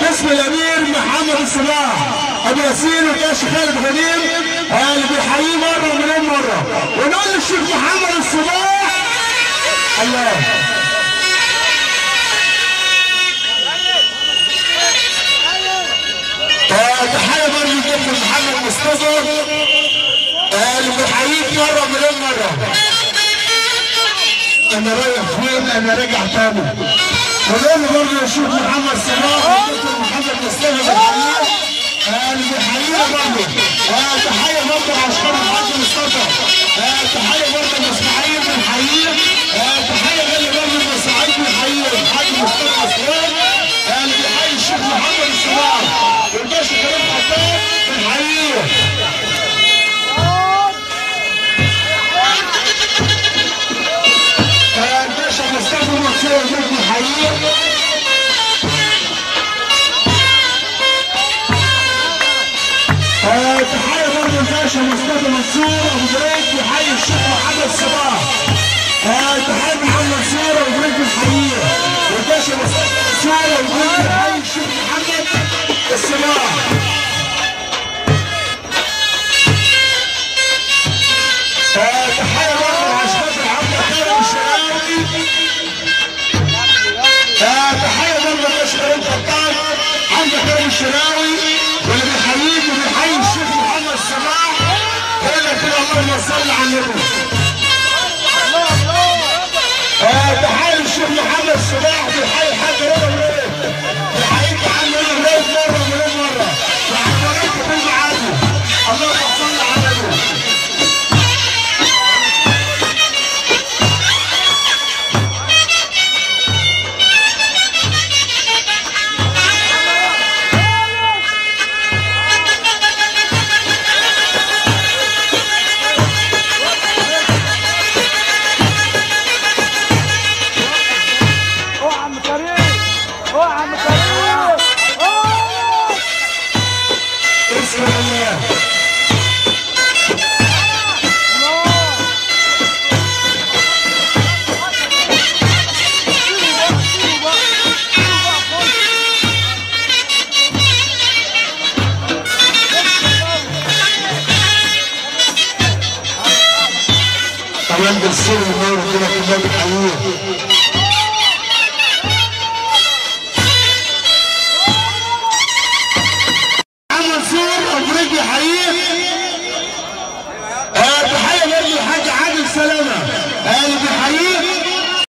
باسم الأمير محمد الصلاح أبو ياسين والباشا خالد غنيم اللي بيحييه مرة ومليون مرة. ونقول للشيخ محمد الصلاح الله. تحيه برضه للدكتور محمد مصطفى اللي بيحييك مرة ومليون مرة. أنا رايح فين؟ أنا راجع تاني. ونقول برضه الشيخ محمد صلاح محمد آه، برضه آه، تحية برضه عشان الحاج مصطفى. آه، تحية برضه لاسماعيل تحية برضه الباشا مصطفى منصور أبو بريد بيحيي الشيخ محمد صلاح آه، تحية محمد تحية برضه لباشا كريم فتان عبد كريم الشراوي واللي بيحييك وبيحيي الشيخ محمد صلاح يقول كده اللهم صل على النبي. تحية الشيخ محمد صلاح Yang bersih, menurut kita, kita قلب حقيقي